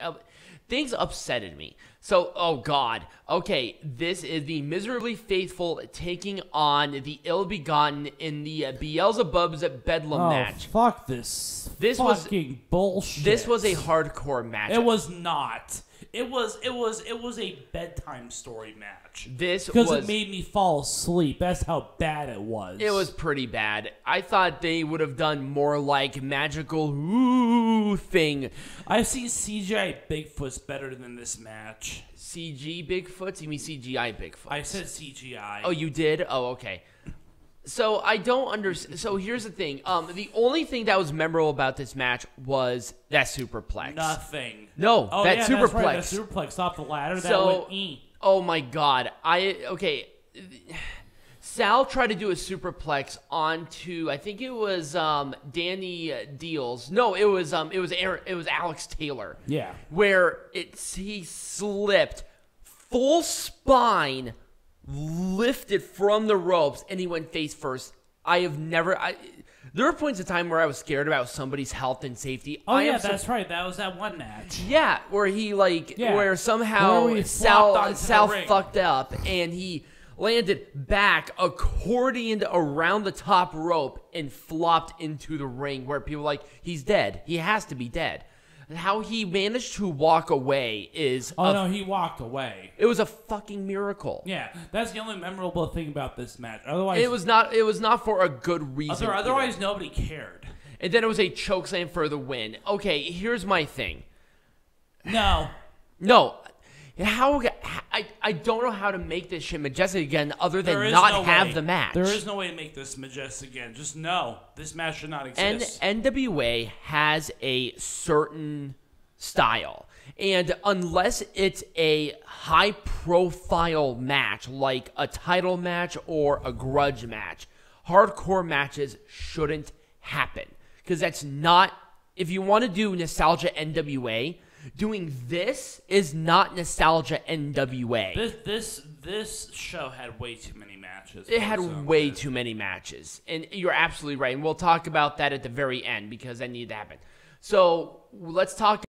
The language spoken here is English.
uh, things upsetted me. So, oh god, okay, this is the miserably faithful taking on the ill-begotten in the uh, Beelzebub's Bedlam Oh, match. fuck this. This was- fucking bullshit. This was a hardcore match. It was not. It was. It was. It was a bedtime story match. this because was it made me fall asleep. That's how bad it was. It was pretty bad. I thought they would have done more like magical ooh thing. I've seen CGI Bigfoots better than this match. CG Bigfoots? You mean CGI Bigfoot? I said CGI. Oh, you did? Oh, okay. So I don't understand. So here's the thing. Um, the only thing that was memorable about this match was that superplex. nothing. No, Oh that yeah, superplex. that's right. That superplex off the ladder. That So- went e. Oh my god. I okay. Sal tried to do a superplex onto I think it was um, Danny Dealz. No, it was um it was Aaron, it was Alex Taylor. Yeah. Where it's he slipped full spine lifted from the ropes and he went face first. I have never I there were points in time where I was scared about somebody's health and safety. Oh I yeah, so- that's right. That was that one match. yeah, where he like Yeah. where somehow Where he Sal Sal fucked up and he landed back accordioned around the top rope and flopped into the ring where people were like he's dead. He has to be dead. How he managed to walk away is Oh a- no, he walked away. it was a fucking miracle. Yeah, that's the only memorable thing about this match. Otherwise, It was not it was not for a good reason. Other, otherwise, nobody cared. and then it was a choke chokeslam for the win. Okay, here's my thing. No, No, how I I don't know how to make this shit majestic again, other than There is not no have way. the match. there is no way to make this majestic again. Just no, this match should not and exist. NWA has a certain style. And unless it's a high profile match like a title match or a grudge match, hardcore matches shouldn't happen. Because that's not, if you want to do nostalgia NWA, doing this is not nostalgia NWA. this this this show had way too many matches. It had way too many matches. And you're absolutely right. And we'll talk about that at the very end because that needed to happen. So let's talk